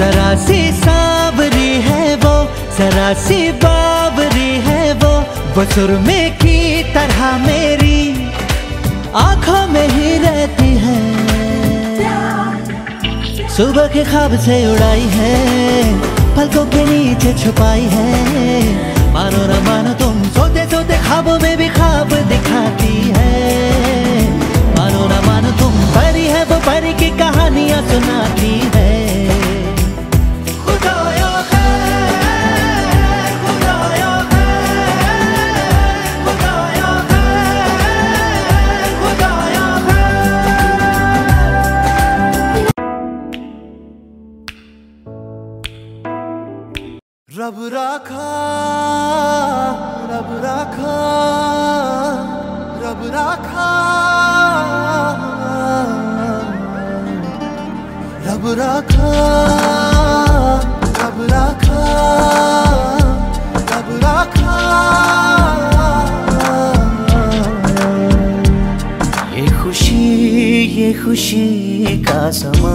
जरा सी सावरी है वो, जरा सी बावरी है वो। बसुर में की तरह मेरी आँखों में ही रहती है। सुबह के खाब से उड़ाई है, पलकों के नीचे छुपाई है। मानो ना मानो तुम सोते सोते ख्वाबों में भी ख्वाब दिखाती है। मानो ना मानो तुम परी है वो परी की कहानियाँ सुनाती है। राखा। रब राखा रब राखा रब राखा। ये खुशी ये खुशी का समा।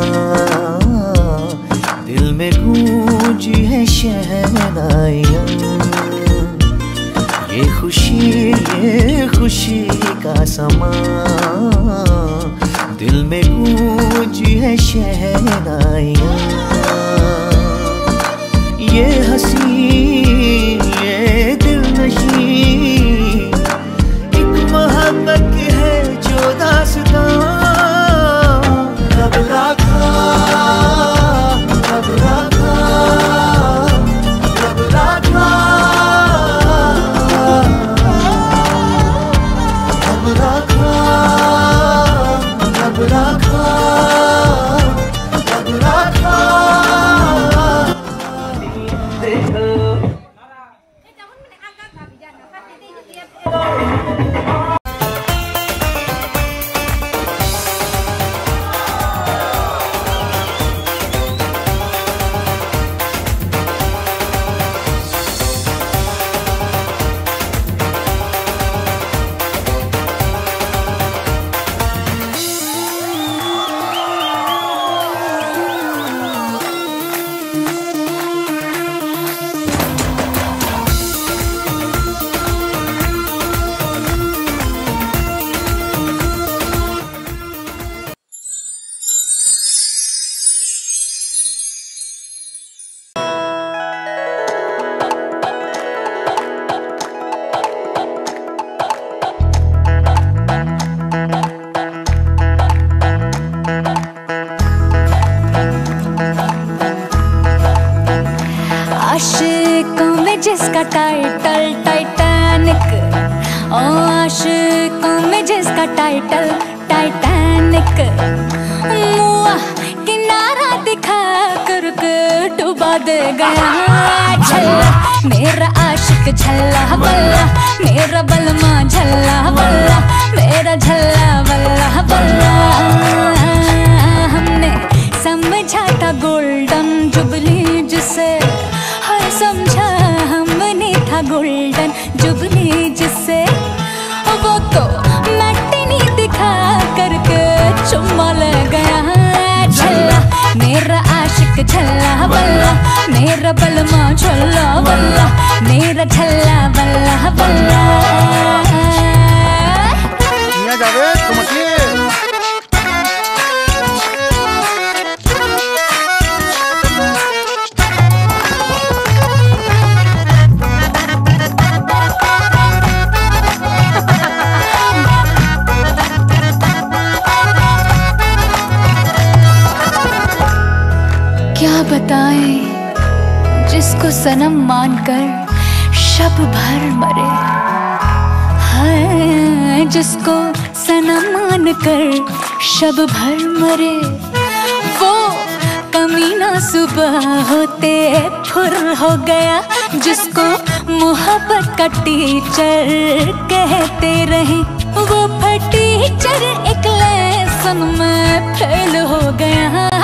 दिल में गूंजी है शहनाइयाँ ये खुशी ये खुशी का समा। दिल में गूंजी है शहनाइयाँ। ये हँसी ओ आशिकों में जिसका टाइटल टाइटैनिक मुआ किनारा दिखा कर के डुबा दे गया। झल्ला, मेरा आशिक झल्ला, बल्ला। मेरा बलमा झल्ला, बल्ला। मेरा झल्ला, बल्ला बल्ला। हमने समझा था गोल्डन जुबली जिसे हर समझा हमने था गोल्डन। आशिक झल्ला बल्ला मेरा बलमा झल्ला बल्ला मेरा झल्ला बल्ला बल्ला सनम मानकर शब भर मरे। हाय जिसको सनम मानकर शब भर मरे। वो कमीना सुबह होते फुर हो गया, जिसको मोहब्बत का टीचर कहते रहे। वो फटीचर एक लेसन में फेल हो गया।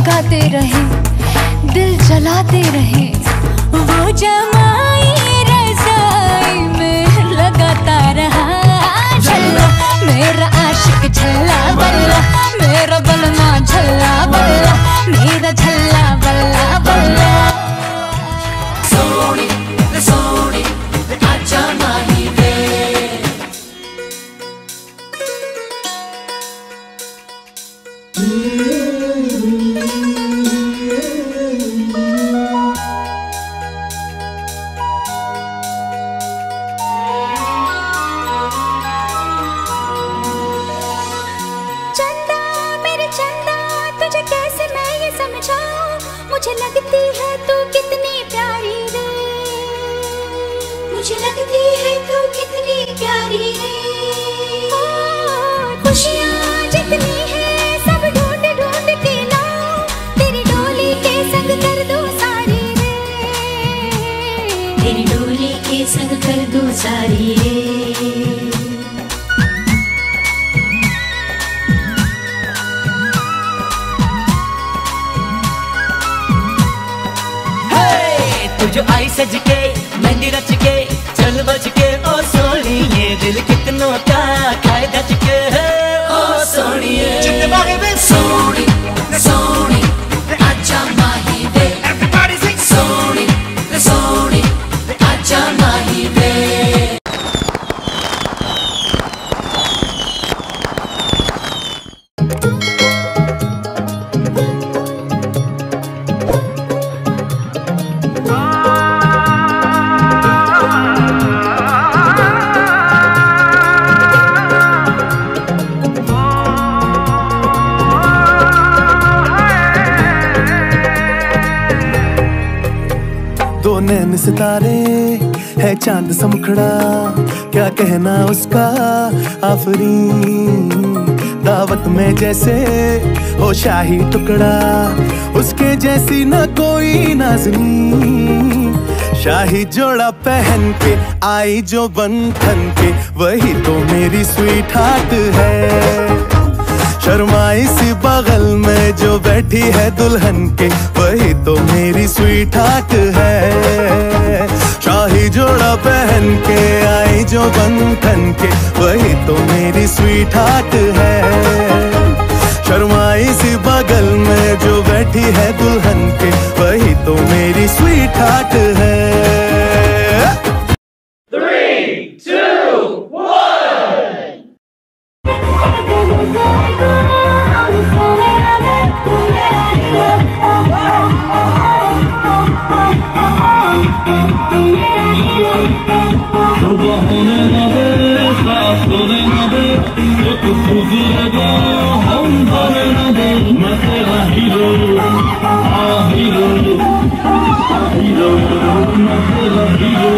जगाते रहे दिल जलाते रहे। वो जमाई रजाई में लगाता रहा। झल्ला मेरा आशिक झल्ला बल्ला मेरा बलमा झल्ला बल्ला मेरा झल्ला बल्ला बल्ला। सोनी माही मुझे लगती है तू कितनी प्यारी रे खुशियाँ जितनी है सब ढूंढ ढूंढ के तेरी डोली के संग कर दो सारी रे। तेरी डोली के संग कर दो सारी रे। हे आई सज के मेहंदी रच के चल बच के ओ सोनी ये दिल कितनों का सितारे है चाँद समखड़ा, क्या कहना उसका आफरी? दावत में जैसे हो शाही टुकड़ा, उसके जैसी ना कोई नाजनी। शाही जोड़ा पहन के आई जो बन के, वही तो मेरी स्वीट हार्ट है। शर्माई सी बगल में जो बैठी है दुल्हन के, वही तो मेरी स्वीट हार्ट है। शाही जोड़ा पहन के आई जो बंधन के, वही तो मेरी स्वीट हार्ट है। शर्माई सी बगल में जो बैठी है दुल्हन প্রবাহনে হবে সাথনে হবে এক পুজিয়ে গো হন্ধরে হবে মাতে আহিরো আহিরো আহিরো মাতে আহিরো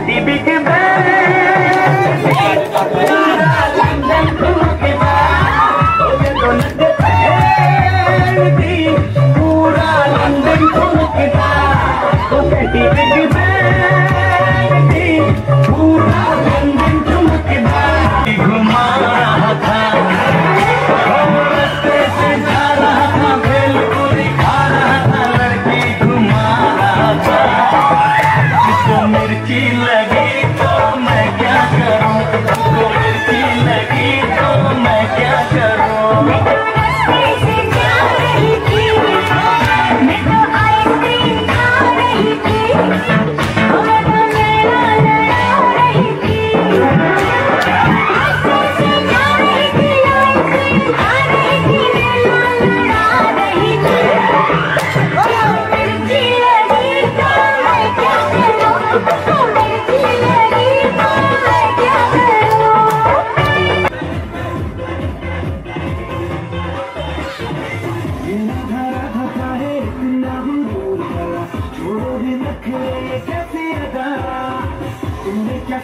DBT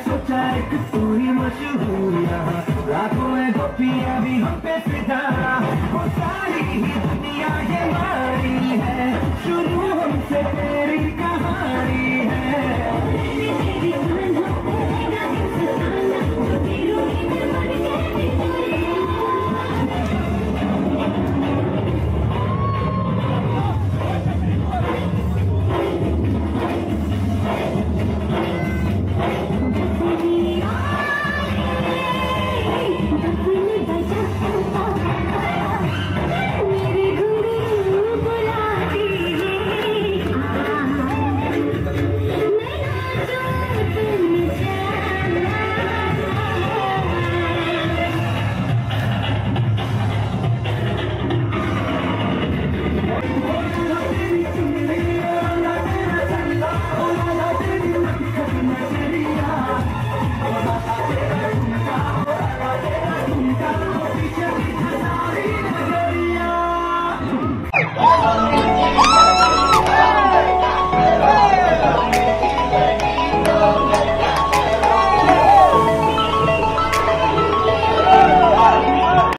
सोचा एक तू ही मशहूर यहाँ लाखों में गोपियाँ भी हम पे फिदा वो सारी ही दुनिया ये मारी है शुरू हमसे तेरी का